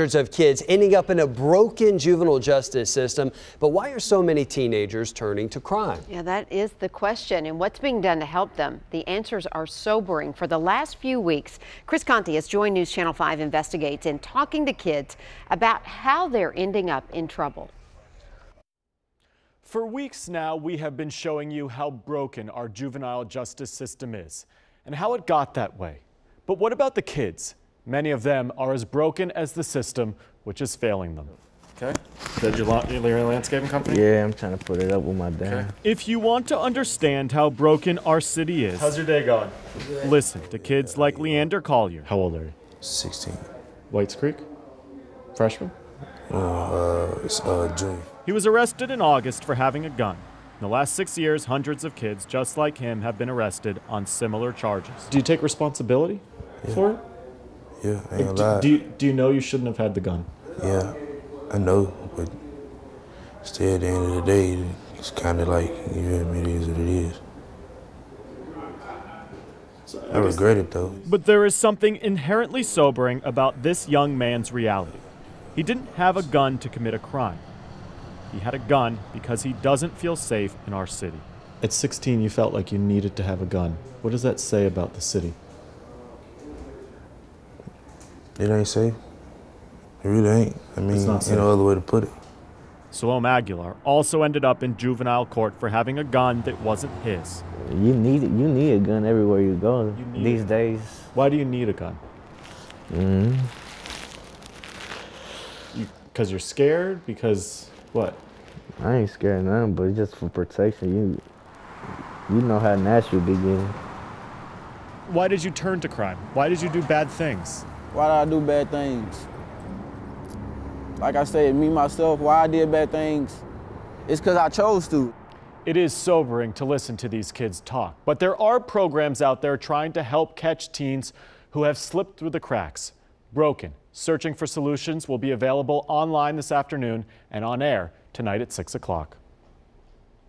Hundreds of kids ending up in a broken juvenile justice system. But why are so many teenagers turning to crime? Yeah, that is the question. And what's being done to help them? The answers are sobering. For the last few weeks, Chris Conte has joined News Channel 5 Investigates in talking to kids about how they're ending up in trouble. For weeks now, we have been showing you how broken our juvenile justice system is and how it got that way. But what about the kids? Many of them are as broken as the system which is failing them. Okay. Is that your, la- your landscaping company? Yeah, I'm trying to put it up with my dad. Okay. If you want to understand how broken our city is, how's your day going? Listen to kids like Leander Collier. How old are you? 16. Whites Creek? Freshman? Uh, uh, it's, uh, junior. He was arrested in August for having a gun. In the last six years, hundreds of kids just like him have been arrested on similar charges. Do you take responsibility Yeah. for it? Yeah, I ain't gonna do, lie. do you, do you know you shouldn't have had the gun? Yeah, I know, but still at the end of the day, it's kind of like, you feel me, it is what it is. I regret it though. But there is something inherently sobering about this young man's reality. He didn't have a gun to commit a crime. He had a gun because he doesn't feel safe in our city. At 16, you felt like you needed to have a gun. What does that say about the city? It ain't safe. It really ain't. I mean, It's not ain't safe. no other way to put it. Salome Aguilar also ended up in juvenile court for having a gun that wasn't his. You need. You need a gun everywhere you go You these days. Why do you need a gun? hmm Because you're scared? Because what? I ain't scared of nothing, but just for protection. You you know how natural begin. Why did you turn to crime? Why did you do bad things? Why did I do bad things? Like I said, me myself, why I did bad things, it's because I chose to. It is sobering to listen to these kids talk, but there are programs out there trying to help catch teens who have slipped through the cracks. Broken, Searching for Solutions will be available online this afternoon and on air tonight at 6 o'clock.